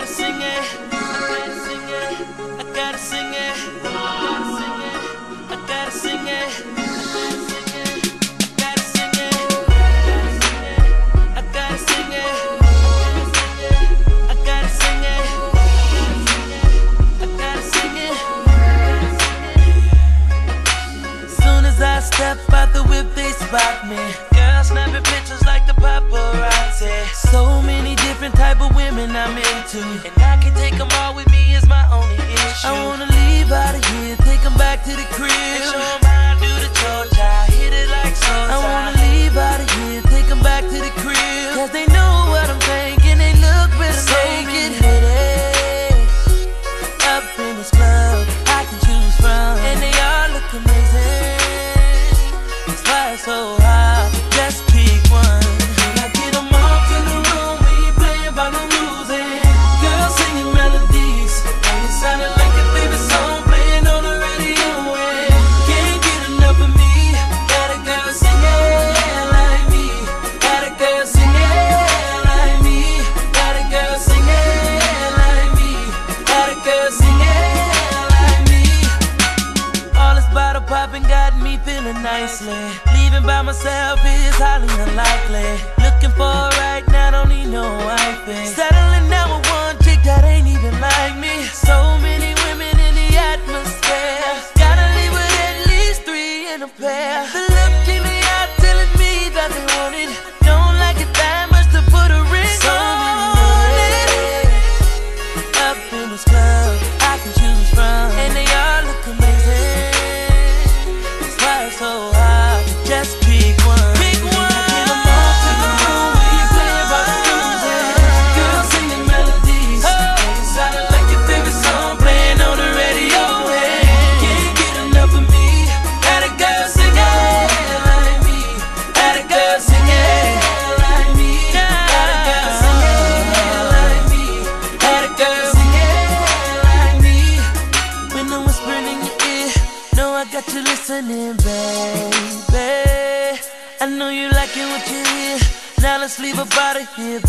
gotta sing it. I gotta sing it. I gotta sing it. I gotta sing it. I gotta sing it. I gotta sing it. I gotta sing it. I gotta sing it. Soon as I step out the whip, they spot me. Girl snapping pictures like the paparazzi. So many different type of women I'm into, and I can take them all with me is my only issue. I wanna leave out of here, take them back to the crib. And show 'em how I do the Georgia, hit it like so. I wanna leave out of here, take them back to the crib. Cause they know what I'm thinking, they look better so naked. Ladies up in this club I can choose from, and they all look amazing. That's why it's so hard. Just feeling nicely. Leaving by myself is highly unlikely. Looking for a right now, don't need no wifey. Settling down with one chick that ain't even like me. So many women in the atmosphere. Gotta leave with at least three in a pair. Got you listening, baby. I know you liking what you hear. Now let's leave a body here,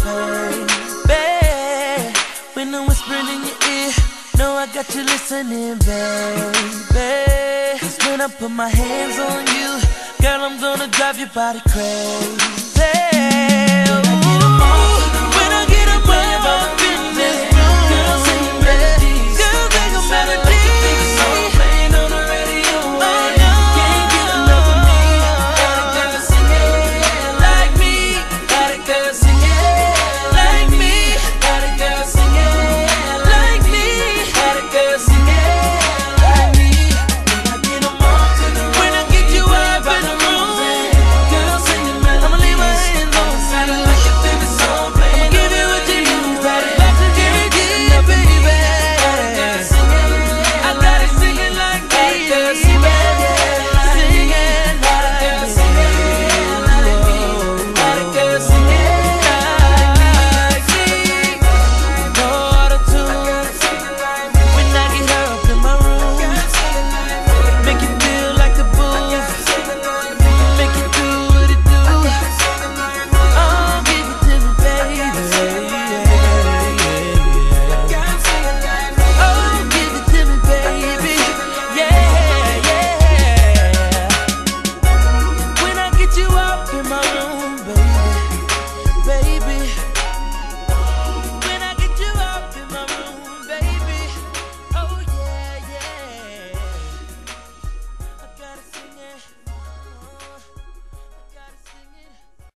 baby. When I'm whispering in your ear, know I got you listening, baby. Cause when I put my hands on you, girl, I'm gonna drive your body crazy.